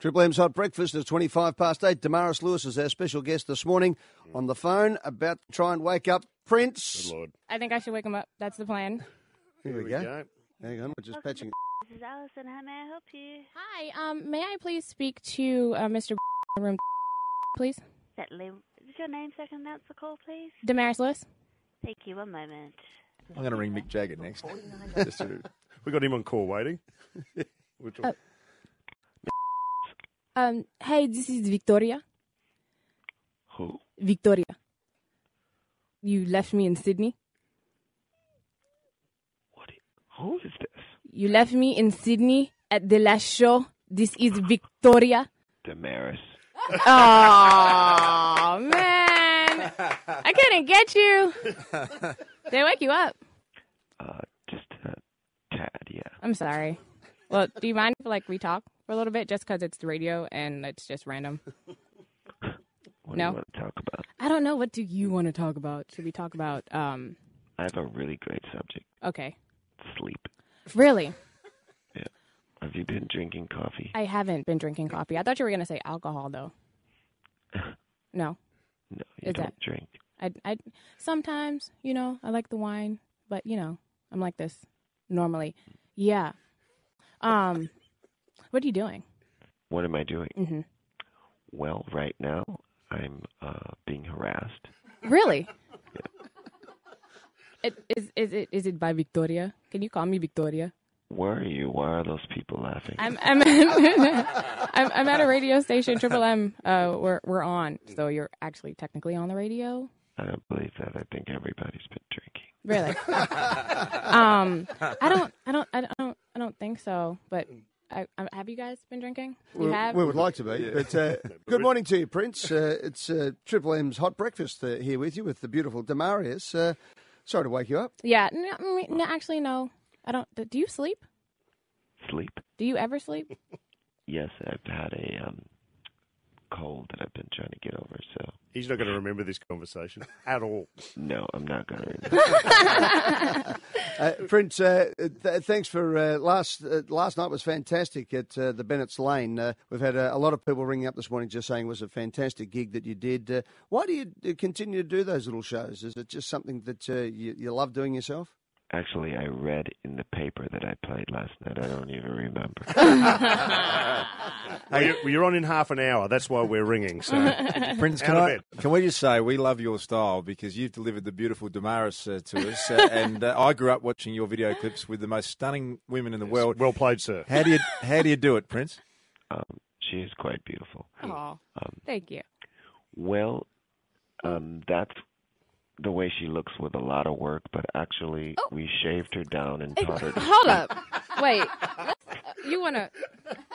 Triple M's Hot Breakfast is 25 past 8. Damaris Lewis is our special guest this morning on the phone, about to try and wake up Prince. Good Lord. I think I should wake him up. That's the plan. Here, we, we go. go. Hang on, we're just patching. This is Allison. How may I help you? Hi. Um, may I please speak to uh, Mr. Room, please? Certainly. Is your name so I can announce the call, please? Damaris Lewis. Thank you. One moment. I'm going to ring Mick Jagger next. Just to- We got him on call waiting. We're talking- Um, hey, this is Victoria. Who? Victoria. You left me in Sydney. What? Who is this? You left me in Sydney at the last show. This is Victoria. Damaris. Oh man, I couldn't get you. They wake you up. Uh, just a tad, yeah. I'm sorry. Well, do you mind if like we talk for a little bit, just because it's the radio and it's just random? What No. do you want to talk about? I don't know. What do you want to talk about? Should we talk about? Um. I have a really great subject. Okay. Sleep. Really, Yeah. Have you been drinking coffee? I haven't been drinking coffee. I thought you were gonna say alcohol though. No, No, you Is don't that- drink. I. I sometimes, you know, I like the wine, but you know, I'm like this normally. Yeah. Um. What are you doing? What am I doing? hmm Well, right now I'm uh, being harassed. Really? It, is is it is it by Victoria? Can you call me Victoria? Where are you? Why are those people laughing? I'm I'm I'm, I'm at a radio station, Triple M. Uh, we're we're on, so you're actually technically on the radio. I don't believe that. I think everybody's been drinking. Really? um, I don't I don't I don't I don't think so. But I, I, have you guys been drinking? You We- have. We would like to be. But uh, good morning to you, Prince. Uh, it's uh, Triple M's Hot Breakfast uh, here with you with the beautiful Damaris. Uh, sorry to wake you up. Yeah. No, mm, no, actually, no. I don't. Do you sleep? Sleep? Do you ever sleep? Yes, I've had a um, cold that I've been trying to get over. So He's not going to remember this conversation at all. no, I'm not going to. Uh, Prince, uh, th- thanks for uh, last uh, last night was fantastic at uh, the Bennett's Lane. Uh, we've had uh, a lot of people ringing up this morning just saying it was a fantastic gig that you did. Uh, why do you uh, continue to do those little shows? Is it just something that uh, you, you love doing yourself? Actually, I read in the paper that I played last night. I don't even remember. Well, you're, on in half an hour. That's why we're ringing. So Prince, can, I, can we just say we love your style because you've delivered the beautiful Damaris uh, to us, uh, and uh, I grew up watching your video clips with the most stunning women in the world. well played, sir. How do you how do you do it, Prince? Um, she is quite beautiful. Oh, Um, thank you. Well, um, that's the way she looks with a lot of work, but actually, we shaved her down and taught her to Hold up. Wait. You wanna?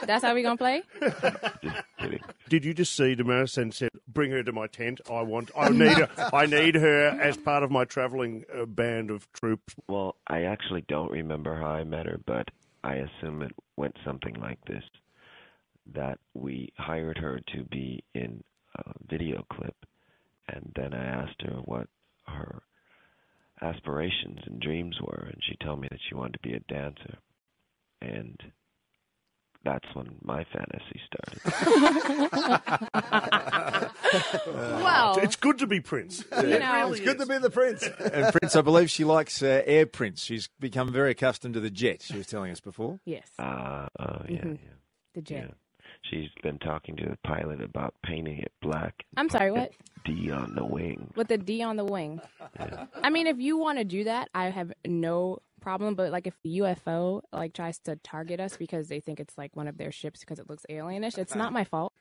That's how we gonna play? just kidding. Did you just see Damaris and said, "Bring her to my tent. I want. I need her. I need her as part of my travelling uh, band of troops." Well, I actually don't remember how I met her, but I assume it went something like this: that we hired her to be in a video clip, and then I asked her what her aspirations and dreams were, and she told me that she wanted to be a dancer, and that's when my fantasy started. Well, It's good to be Prince. you know, It's good to be the Prince. And Prince, I believe she likes uh, Air Prince. She's become very accustomed to the jet. She was telling us before. yes, Ah, uh, yeah, Mhm. yeah. the jet. Yeah. She's been talking to the pilot about painting it black. I'm sorry, what? D on the wing. With the D on the wing. I mean, if you want to do that, I have no problem. But like, if the UFO like tries to target us because they think it's like one of their ships because it looks alienish, it's not my fault.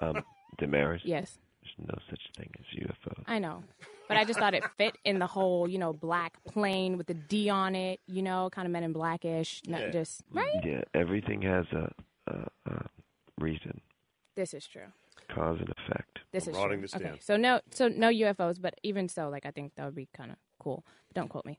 Um, Damaris, Yes, there's no such thing as UFO. I know. But I just thought it fit in the whole, you know, black plane with the D on it, you know, kind of Men in Blackish. Not Yeah. just right. Yeah, everything has a, a, a reason, This is true. cause and effect. This I'm is writing true. this okay, so no, so no UFOs, but even so, like I think that would be kind of cool. Don't quote me.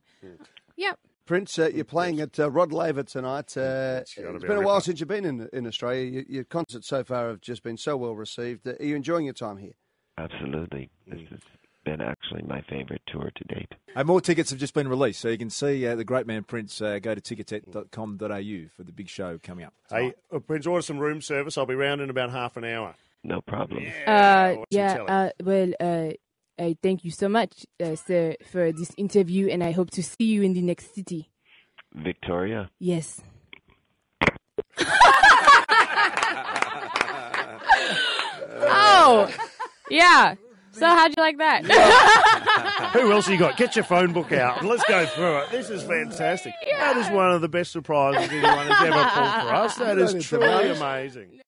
Yep. Prince, uh, you're playing at uh, Rod Laver tonight. Uh, It's it's gotta be been a a while ripper. since you've been in, in Australia. Your, your concerts so far have just been so well received. Uh, are you enjoying your time here? Absolutely. This is been actually my favorite tour to date. And more tickets have just been released, so you can see uh, the great man Prince. Uh, go to ticketek.com.au for the big show coming up. Hey, uh, Prince, order some room service. I'll be round in about half an hour. No problem. Uh, yeah. Uh, well, uh, I thank you so much, uh, sir, for this interview, and I hope to see you in the next city. Victoria, Yes. oh, yeah. So how'd you like that? Who else you got? Get your phone book out and let's go through it. This is fantastic. That is one of the best surprises anyone has ever pulled for us. That is That is truly amazing. amazing.